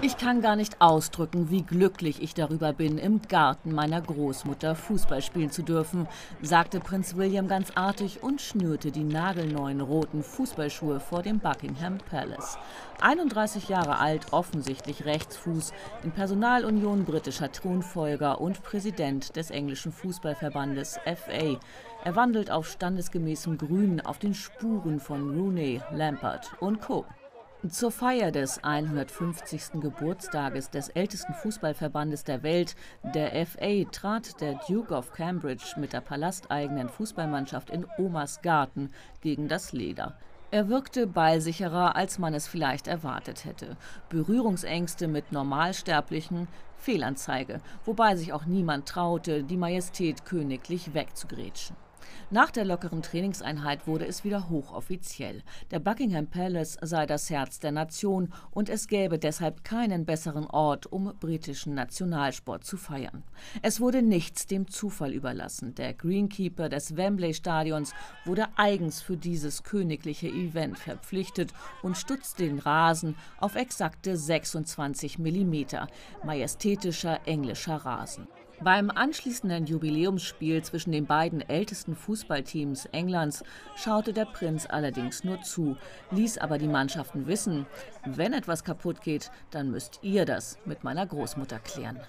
Ich kann gar nicht ausdrücken, wie glücklich ich darüber bin, im Garten meiner Großmutter Fußball spielen zu dürfen, sagte Prinz William ganz artig und schnürte die nagelneuen roten Fußballschuhe vor dem Buckingham Palace. 31 Jahre alt, offensichtlich Rechtsfuß, in Personalunion britischer Thronfolger und Präsident des englischen Fußballverbandes FA. Er wandelt auf standesgemäßem Grün auf den Spuren von Rooney, Lampard und Co. Zur Feier des 150. Geburtstages des ältesten Fußballverbandes der Welt, der FA, trat der Duke of Cambridge mit der palasteigenen Fußballmannschaft in Omas Garten gegen das Leder. Er wirkte ballsicherer, als man es vielleicht erwartet hätte. Berührungsängste mit Normalsterblichen, Fehlanzeige, wobei sich auch niemand traute, die Majestät königlich wegzugrätschen. Nach der lockeren Trainingseinheit wurde es wieder hochoffiziell. Der Buckingham Palace sei das Herz der Nation und es gäbe deshalb keinen besseren Ort, um britischen Nationalsport zu feiern. Es wurde nichts dem Zufall überlassen. Der Greenkeeper des Wembley Stadions wurde eigens für dieses königliche Event verpflichtet und stutzt den Rasen auf exakte 26 Millimeter. Majestätischer englischer Rasen. Beim anschließenden Jubiläumsspiel zwischen den beiden ältesten Fußballteams Englands schaute der Prinz allerdings nur zu, ließ aber die Mannschaften wissen, wenn etwas kaputt geht, dann müsst ihr das mit meiner Großmutter klären.